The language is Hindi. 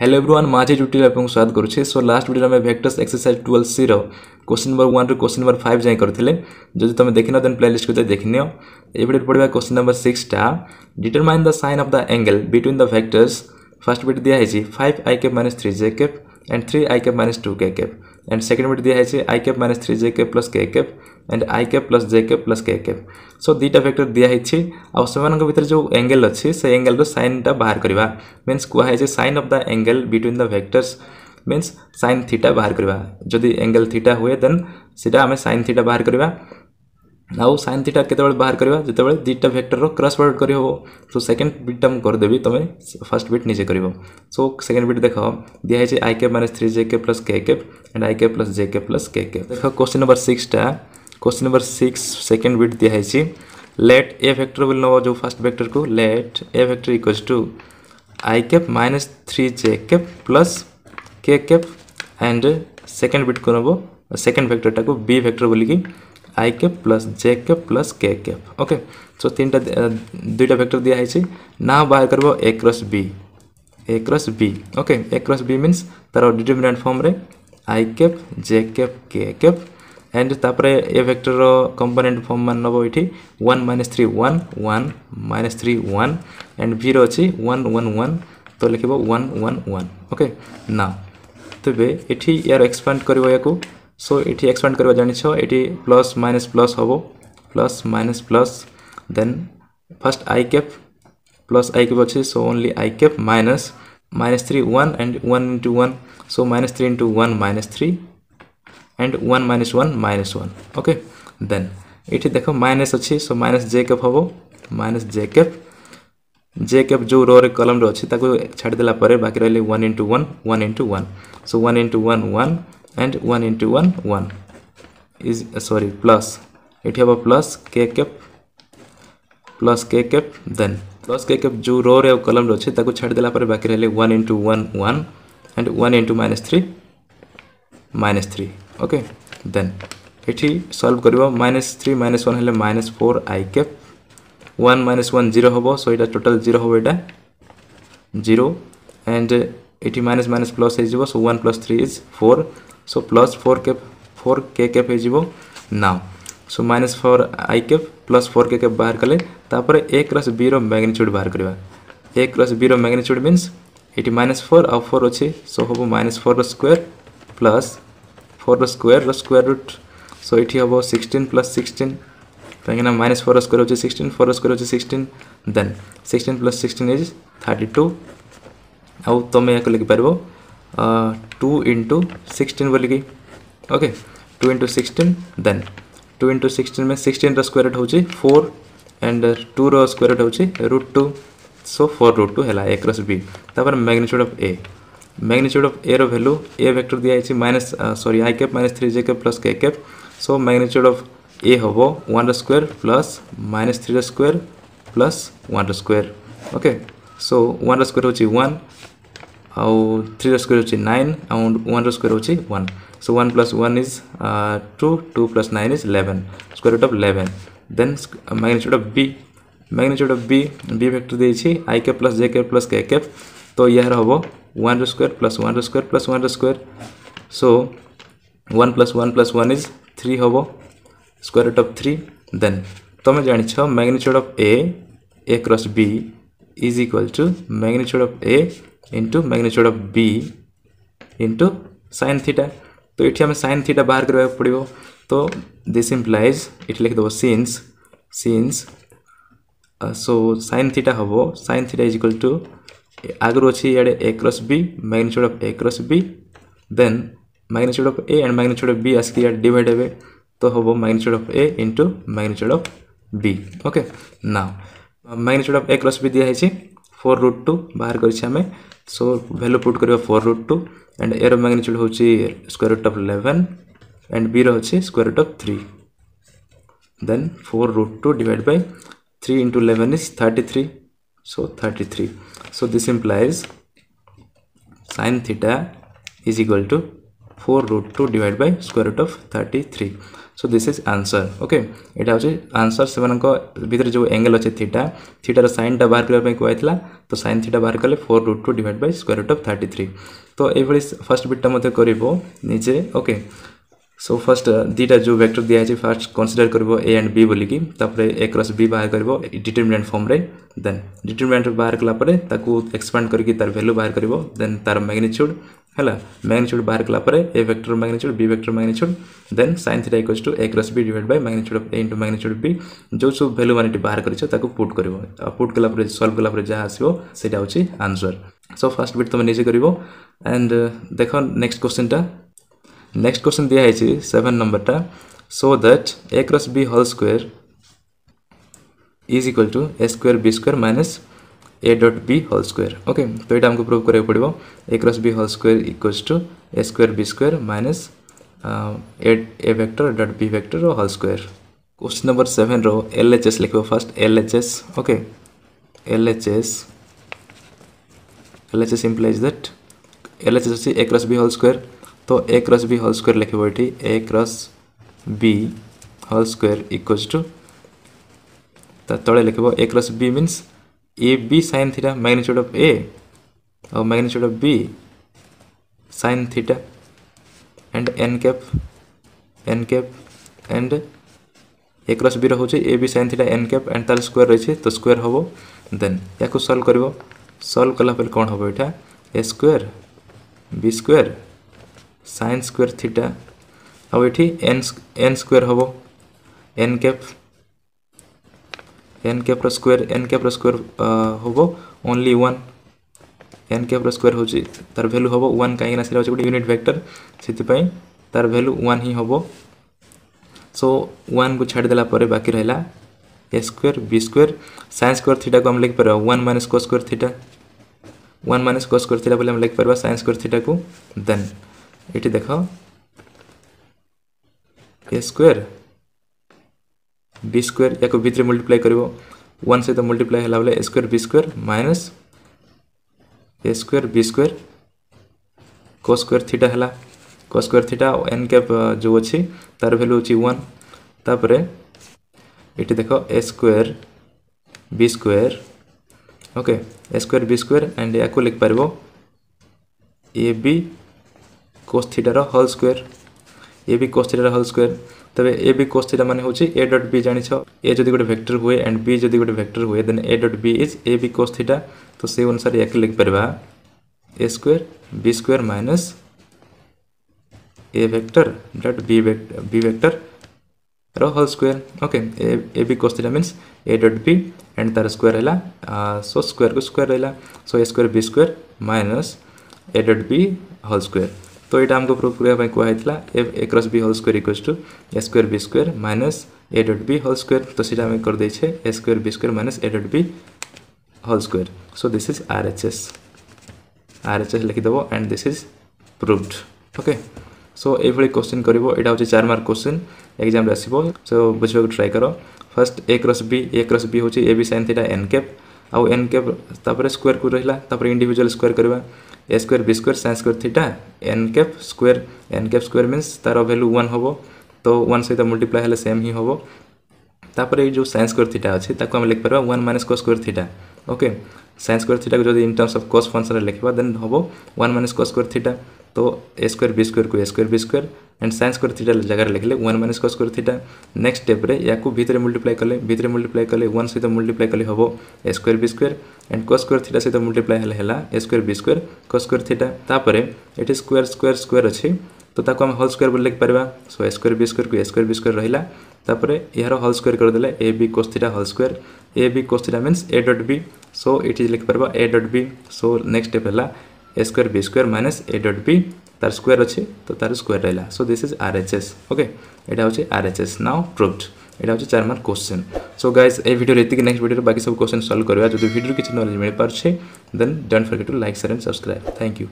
हेलो एवरीवन माझे ट्यूटोरियल आपको स्वागत करुच्छे सो लास्ट वीडियो में vectors exercise twelve C question number one रु क्वेश्चन नंबर फाइव जाए करते जब तुम देखिन देन प्ले लिस्ट को देखनी ये वीडियो पढ़ा question number सिक्सटा determine the sine of the angle between the vectors first bit दिखाई five I cap minus three J cap and three I cap minus two K cap and second bit दिखाई I cap minus three J cap plus K cap and I cap plus J cap plus K cap so दुईटा भेक्टर दिखाई आउ भितर जो एंगल अच्छी से एंगल सैनटा बाहर करवा। Means कहुई sine of the angle between the vectors means sine theta बाहर करवा। जदि एंगल थीटा हुए देन सीटा आम सैन थीटा बाहर करवा। आउ सैन थीटा के बाहर करवा जो दुईटा भेक्टर क्रस प्रडक्ट कर सो सेकेंड बिटा करदेवि तुम फ़र्स्ट बिट निजे कर सो सेकेंड बिट देख दिखाई आई के माइनस थ्री जे के प्लस के केप एंड आई के प्लस जे के प्लस के केप देख question number सिक्सटा question number six second bit दिखाई लेट ए फैक्टर बोल नब जो फास्ट फैक्टर को let A vector equals to I cap minus three J cap plus K cap and second bit को नब सेकेंड फैक्टरटा को B vector बोलिकी I cap plus J cap plus K cap okay so तीन दुईटा फैक्टर दिखाई ना बाहर कर cross B A cross B okay A cross B means तार determinant form I cap J cap K cap and तापरे ए वेक्टर कंपोनेंट फॉर्म मान नब ये one minus three one one minus three one and भि रही वन वन वन तो लिख वन वन वन ओके ना तेरे ये यार एक्सपांड कर सो ये एक्सपांड करवा जान ये प्लस माइनस प्लस हम plus minus plus then first I cap plus I cap अच्छे so only I cap minus minus three one and one into one so minus three into one minus three and one minus one minus one okay then ये देख माइनस अच्छी सो माइनस जे कैप हम minus J cap J cap जो रो कलम अच्छी छाड़देला बाकी रही one into one one into one so one into and is sorry plus ये हम plus K cap plus K cap then plus K cap जो रो रे कलम अच्छी छाड़देला बाकी रही into one into minus three minus three okay ये सल्व कर minus three minus one minus four I cap one zero हम सो टोटाल ज़ीरो हम यहाँ ज़ीरो एंड ये माइनस माइनस प्लस हो so plus four cap four K cap हो now so minus four I cap plus four K cap बाहर कले क्रस बी रैग्निच्यूड बाहर करवा A cross B magnitude means ये माइनस फोर आउ फोर अच्छे सो हम minus four square plus four square square root so ये हम सिक्सटीन प्लस सिक्सटीन कहीं माइनस फोर स्क्वेयर हो सिक्सटीन फोर स्क्वेयर हो sixteen then sixteen plus sixteen is thirty two आउ तुम यहाँ लिखिपार two into sixteen बोलिकी okay two into sixteen then two into sixteen में सिक्सटीन स्क्वेयर हूँ four and two square root हूँ root two so four root two है एक cross B magnitude of A magnitude of A value A vector दिखाई minus sorry I cap minus three J cap plus K cap so magnitude of A हम one square plus minus three square plus one square okay so one square हूँ वन आउ थ्री स्क्वेयर हूँ नाइन आउ वन स्क्वेयर हूँ one so one plus one is two two plus nine is eleven square root of eleven then magnitude of B magnitude of B B vector देखिए I cap plus J cap plus K cap तो यार हम one square plus one square plus one square so one plus one plus one is three हम square root of three then तुम जान magnitude of A A cross B is equal to magnitude of A into magnitude of B into sine theta तो ये आम साइन थीटा बाहर करने पड़ो तो दिस इम्प्लाइज ये लिखिदेव since since so sine theta हम sine theta is equal to आगु अच्छी इे A cross B magnitude of A cross B then magnitude of A and magnitude of B Ashik divide हे तो हम magnitude of A into magnitude of B okay ना magnitude of A cross B four root two बाहर करें सो भैल्यू पुट कर फोर रुट टू एंड एर मैग्नीच्यूड हूँ square root of eleven and B रही square root of three then four root two divide by three into eleven is thirty three so 33 so, this implies sine theta is equal to four root two divide by square root thirty three so this is answer okay यहाँ हूँ आंसर से भितर जो एंगल अच्छे थीटा थीटार सैनटा बाहर करने कहला तो सैन थीटा बाहर कले four root two divide by square root thirty three तो ये फ़र्स्ट बिटा मत निजे ओके सो फ़र्स्ट दुटा जो वेक्टर दिखाई फास्ट कनसीडर कर ए एंड बी बोलिकी ए क्रस बी बाहर कर डिटरमिनेंट फॉर्म रे देन डिटरमिनेंट बाहर कलापर करके तार भैल्यू बाहर कर देन तार मैग्निट्यूड है मैग्निच्यूड बाहर गलापर A vector magnitude B vector magnitude then sine theta equals to A cross B divide by magnitude A into magnitude B जो सब भैल्यू मैंने बाहर कर पुट कर पुट गलापर सल्व गलापर जहाँ आसटा हो आंसर सो फास्ट बिट तुम निजे कर एंड देख नेक्स्ट क्वेश्चनटा नेक्स्ट क्वेश्चन दिखाई सेवेन नंबर टा so that A cross B whole square is equal to A square B square minus A dot B whole square okay तो यहाँ आमको प्रूव करा पड़ो A cross B whole square equals to A square B square minus A vector dot B vector whole square question number seven row L H S लिख first L H S okay L H S L H S implies that L H S अच्छी A cross B whole square तो A cross B whole square लिख ये A cross B whole square equals to तले लिख A cross B means A B sine theta magnitude of A और magnitude of B sine theta and N cap N cap and A cross B रोचे A B sine theta N cap and तार स्क्वायर रही तो स्क्वायर हम देन या सल्व कर सल्व कला कौन हम यहाँ A square B square sine square theta ये एन एन स्क्वायर हम एन कैप एन कैप्र स्क्वायर एन कैप्र स्क्वायर हम ओनली वन एन कैप्र स्क्वायर हूँ तार भैल्यू हम वन कहीं गोटे यूनिट वेक्टर से तार भैल्यू वन ही हम सो वन को छाड़देला बाकी रहा A square B square sine square theta को आम लिखिपर one minus cos square theta one minus cos square theta बोले लिखिपर साइन स्क्वायर थीटा को देन ये देख. ए स्क्वायर बी स्क्वेयर या भितर मल्टीप्लाई कर वन सहित मल्टीप्लाई है A square B square minus A square B square cos square theta है cos square theta N cap जो अच्छी, तार भैल्यू अच्छी वन तापर ये देख A square B square okay A square B square and या लिखिपर A B cos थीटार whole square A B cos theta whole square তবে এ বি কোস থিটা মানে হচ্ছে এ ডট বি জানিছ এ যদি গোটে ভেক্টর হুয়ে এন্ড বি যদি গোটে vector হুয়ে then A dot B is A B cos theta তো সেই অনুসারে ইয়াকে লিখিপারা A square B square minus A vector dot B B vector row whole square okay A B cos theta means A dot B and तार स्क्वायर है सो स्क्वायर को स्क्वायर रहा so A square B square minus A dot B whole square तो यहाँ आमको प्रूफ करने कहला A cross B whole square equals to A square B square minus A dot B whole square तो सीटा आम करदे A square B square minus A dot B whole square so this is R H S R H S लिखिदेव and this is proved okay so ये क्वेश्चन कर यहाँ हूँ चार मार्क क्वेश्चन एग्ज़ाम आसो सो बुझा ट्राए कर first A cross B A cross B हूँ A B sine theta N cap आउ एन कैप स्क्वेयर को रहा इंडिविजुअल स्क्वेयर करवा A square B square sine square theta N cap square N cap square minus तार भैल्यू वन हम तो वन सहित मल्टीप्लाई हेल्ले सेम ही हम तापर ये जो साइन स्क्वेयर थीटा अच्छे आम लिखिपर one minus cos square theta okay sine square theta को जो in terms of cos function लिखा देन हम one minus cos square theta तो ए स्क्वेयर बी स्क्वेयर को A square B square and sine square theta जगह लिखले one minus cos square theta next step रे, या भितर मल्टीप्लाई कले भितर मल्टीप्लाई कले वन सहित मल्टीप्लाई कले हम A square B square and cos square theta सहित मल्टीप्लाई है A square B square cos square theta तापर ये स्क्वेयर स्क्वेयर स्क्वेयर अच्छी तो ताको हम होल स्क्वेयर बोल लिखिपर so A square B square को ए स्क्वेयर बी स्क्वेयर रहा तापर यार होल स्क्वेयर करदे A B cos theta whole square A B cos theta A dot B so ये लिखिपर A dot B so next step है A square B square minus A dot B तार स्क्वायर अच्छे तो तार स्क्वायर रहा so this is R H S okay यहाँ हूँ R H S now proved यहाँ हूँ चार मार्क क्वेश्चन सो गाइज़ ये भिडियो ये नेक्स्ट भिडियो बाकी सब क्वेश्चन सल्व करवा जो भिडियो किसी नलेज मिल पारे then dot forget to like share and subscribe thank you